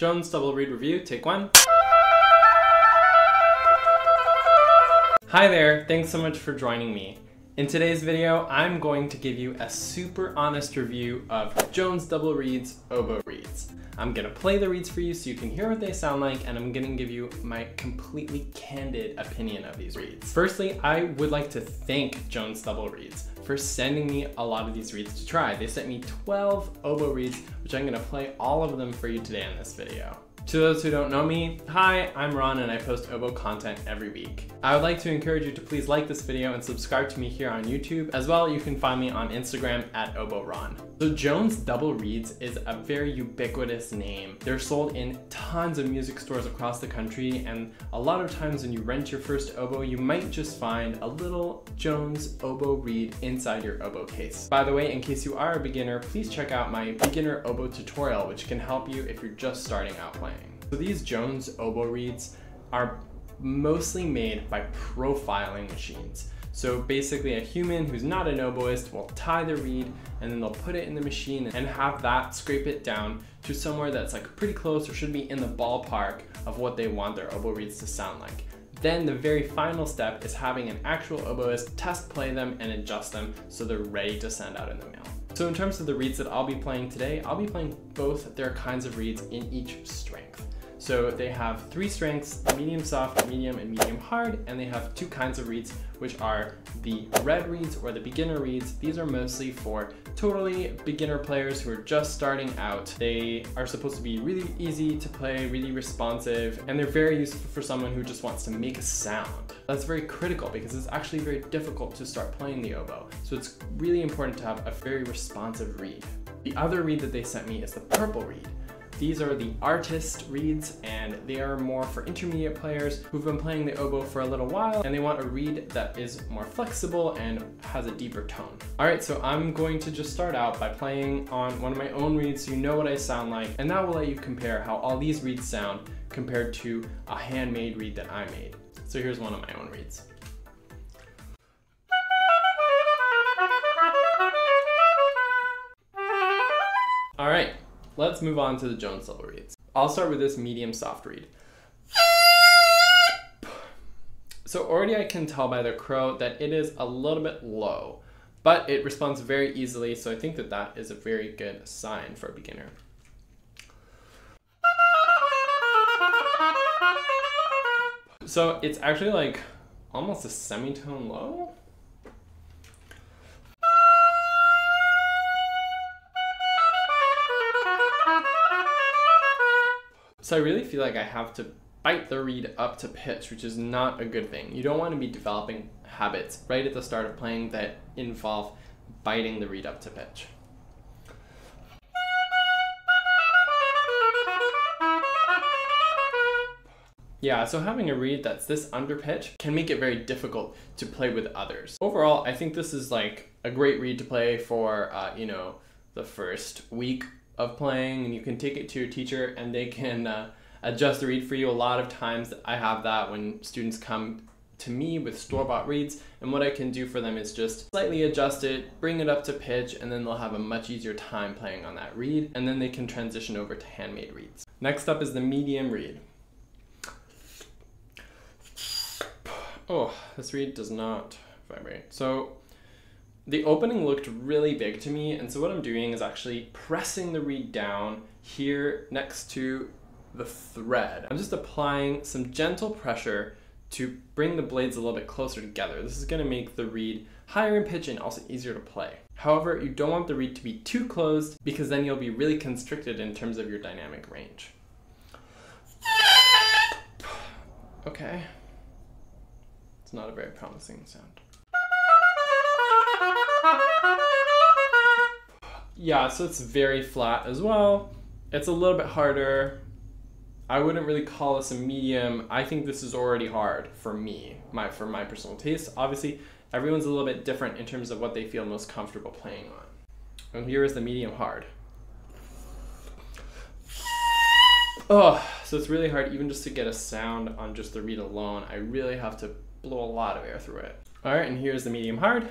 Jones Double Reed Review, take one. Hi there, thanks so much for joining me. In today's video, I'm going to give you a super honest review of Jones Double Reed's oboe reeds. I'm gonna play the reeds for you so you can hear what they sound like, and I'm gonna give you my completely candid opinion of these reeds. Firstly, I would like to thank Jones Double Reeds for sending me a lot of these reeds to try. They sent me 12 oboe reeds, which I'm gonna play all of them for you today in this video. To those who don't know me, hi, I'm Ron and I post oboe content every week. I would like to encourage you to please like this video and subscribe to me here on YouTube. As well, you can find me on Instagram at oboeron. So Jones Double Reeds is a very ubiquitous name. They're sold in tons of music stores across the country and a lot of times when you rent your first oboe, you might just find a little Jones oboe reed inside your oboe case. By the way, in case you are a beginner, please check out my beginner oboe tutorial, which can help you if you're just starting out playing. So these Jones oboe reeds are mostly made by profiling machines. So basically a human who's not an oboist will tie the reed and then they'll put it in the machine and have that scrape it down to somewhere that's like pretty close or should be in the ballpark of what they want their oboe reeds to sound like. Then the very final step is having an actual oboist test play them and adjust them so they're ready to send out in the mail. So in terms of the reeds that I'll be playing today, I'll be playing both their kinds of reeds in each strength. So they have three strengths, medium soft, medium, and medium hard, and they have two kinds of reeds, which are the red reeds or the beginner reeds. These are mostly for totally beginner players who are just starting out. They are supposed to be really easy to play, really responsive, and they're very useful for someone who just wants to make a sound. That's very critical because it's actually very difficult to start playing the oboe. So it's really important to have a very responsive reed. The other reed that they sent me is the purple reed. These are the artist reeds and they are more for intermediate players who've been playing the oboe for a little while and they want a reed that is more flexible and has a deeper tone. All right, so I'm going to just start out by playing on one of my own reeds so you know what I sound like and that will let you compare how all these reeds sound compared to a handmade reed that I made. So here's one of my own reeds. All right, Let's move on to the Jones Double reeds. I'll start with this medium soft reed. So already I can tell by the crow that it is a little bit low, but it responds very easily, so I think that that is a very good sign for a beginner. So it's actually like almost a semitone low. So I really feel like I have to bite the reed up to pitch, which is not a good thing. You don't want to be developing habits right at the start of playing that involve biting the reed up to pitch. Yeah, so having a reed that's this under pitch can make it very difficult to play with others. Overall, I think this is like a great reed to play for, uh, you know, the first week of playing and you can take it to your teacher and they can uh, adjust the reed for you. A lot of times I have that when students come to me with store-bought reeds and what I can do for them is just slightly adjust it, bring it up to pitch, and then they'll have a much easier time playing on that reed and then they can transition over to handmade reeds. Next up is the medium reed. Oh, this reed does not vibrate. So the opening looked really big to me, and so what I'm doing is actually pressing the reed down here next to the thread. I'm just applying some gentle pressure to bring the blades a little bit closer together. This is gonna make the reed higher in pitch and also easier to play. However, you don't want the reed to be too closed because then you'll be really constricted in terms of your dynamic range. Okay. It's not a very promising sound. Yeah, so it's very flat as well. It's a little bit harder. I wouldn't really call this a medium. I think this is already hard for me, my for my personal taste. Obviously, everyone's a little bit different in terms of what they feel most comfortable playing on. And here is the medium hard. Oh, so it's really hard even just to get a sound on just the reed alone. I really have to blow a lot of air through it. All right, and here's the medium hard.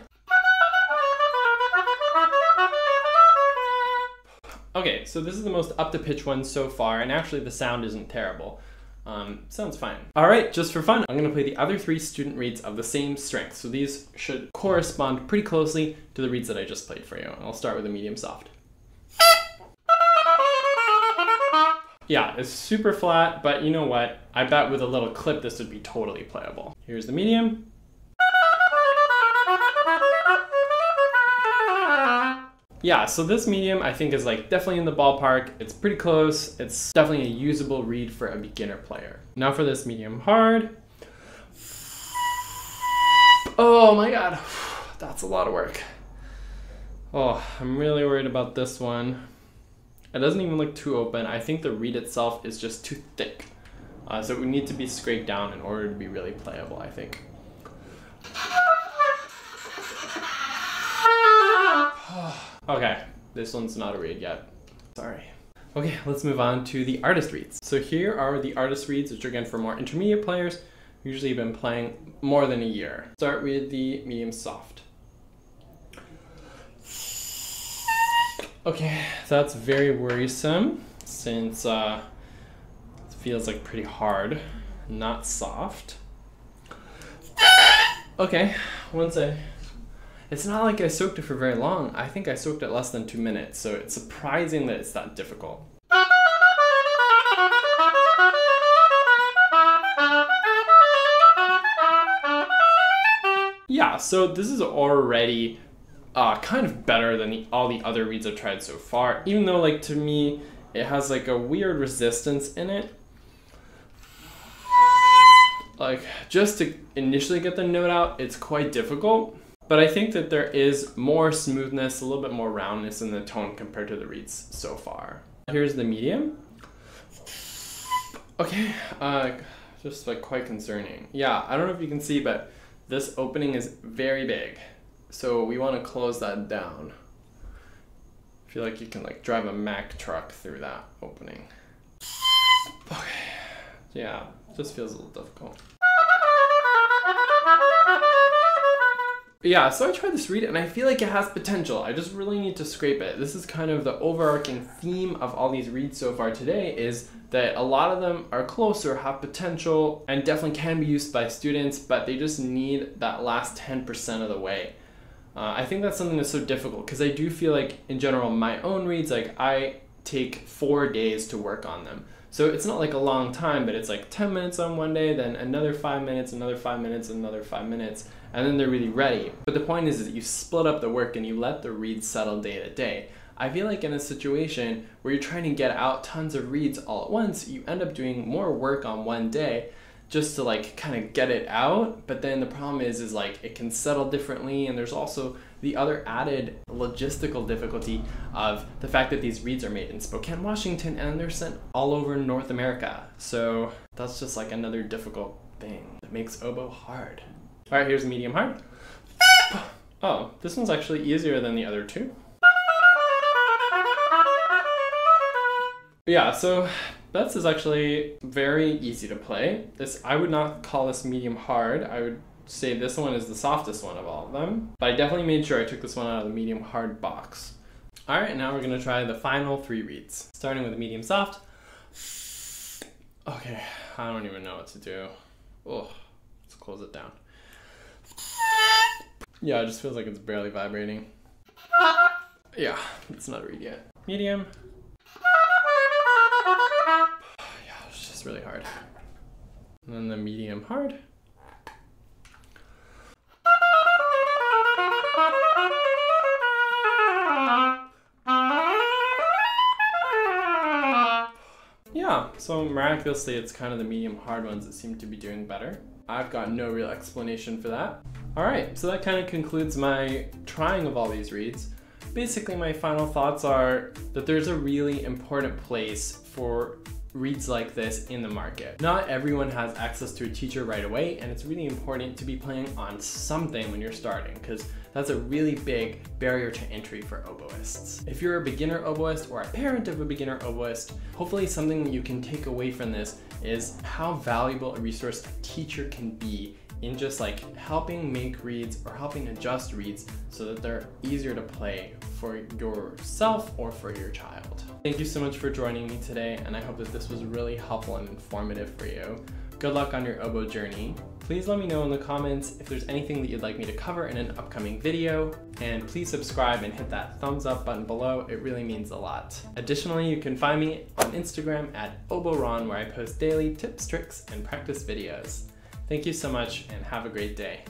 Okay, so this is the most up to pitch one so far, and actually the sound isn't terrible. Um, sounds fine. All right, just for fun, I'm gonna play the other three student reeds of the same strength. So these should correspond pretty closely to the reeds that I just played for you. I'll start with a medium soft. Yeah, it's super flat, but you know what? I bet with a little clip this would be totally playable. Here's the medium. Yeah, so this medium I think is like definitely in the ballpark. It's pretty close. It's definitely a usable reed for a beginner player. Now for this medium hard. Oh my god, that's a lot of work. Oh, I'm really worried about this one. It doesn't even look too open. I think the reed itself is just too thick. Uh, so it would need to be scraped down in order to be really playable, I think. okay, this one's not a reed yet. Sorry. Okay, let's move on to the artist reeds. So here are the artist reeds, which are again for more intermediate players. Usually been playing more than a year. Start with the medium soft. Okay, that's very worrisome since uh, it feels like pretty hard, not soft. Okay, once I it's not like I soaked it for very long. I think I soaked it less than two minutes, so it's surprising that it's that difficult. Yeah, so this is already uh, kind of better than the, all the other reeds I've tried so far, even though like to me, it has like a weird resistance in it. Like just to initially get the note out, it's quite difficult. But I think that there is more smoothness, a little bit more roundness in the tone compared to the reeds so far. Here's the medium. Okay, uh, just like quite concerning. Yeah, I don't know if you can see, but this opening is very big. So we want to close that down. I feel like you can like drive a Mack truck through that opening. Okay, yeah, just feels a little difficult. Yeah, so I tried this reed and I feel like it has potential. I just really need to scrape it. This is kind of the overarching theme of all these reeds so far today is that a lot of them are closer, have potential, and definitely can be used by students, but they just need that last 10% of the way. Uh, I think that's something that's so difficult because I do feel like in general my own reeds, like I take four days to work on them. So it's not like a long time, but it's like 10 minutes on one day, then another five minutes, another five minutes, another five minutes and then they're really ready. But the point is, is that you split up the work and you let the reeds settle day to day. I feel like in a situation where you're trying to get out tons of reeds all at once, you end up doing more work on one day just to like kind of get it out. But then the problem is, is like it can settle differently, and there's also the other added logistical difficulty of the fact that these reeds are made in Spokane, Washington, and they're sent all over North America. So that's just like another difficult thing that makes oboe hard. All right, here's medium hard. Oh, this one's actually easier than the other two. Yeah, so Betts is actually very easy to play. This I would not call this medium hard. I would say this one is the softest one of all of them. But I definitely made sure I took this one out of the medium hard box. All right, now we're gonna try the final three reeds. Starting with medium soft. Okay, I don't even know what to do. Oh, let's close it down. Yeah, it just feels like it's barely vibrating. Yeah, it's not a reed yet. Medium. Just really hard. And then the medium hard. Yeah, so miraculously it's kind of the medium hard ones that seem to be doing better. I've got no real explanation for that. All right, so that kind of concludes my trying of all these reeds. Basically, my final thoughts are that there's a really important place for reeds like this in the market. Not everyone has access to a teacher right away, and it's really important to be playing on something when you're starting, because that's a really big barrier to entry for oboists. If you're a beginner oboist or a parent of a beginner oboist, hopefully something you can take away from this is how valuable a resource a teacher can be in just like helping make reeds or helping adjust reeds so that they're easier to play for yourself or for your child. Thank you so much for joining me today, and I hope that this was really helpful and informative for you. Good luck on your oboe journey. Please let me know in the comments if there's anything that you'd like me to cover in an upcoming video, and please subscribe and hit that thumbs up button below, it really means a lot. Additionally, you can find me on Instagram at oboeron where I post daily tips, tricks, and practice videos. Thank you so much and have a great day.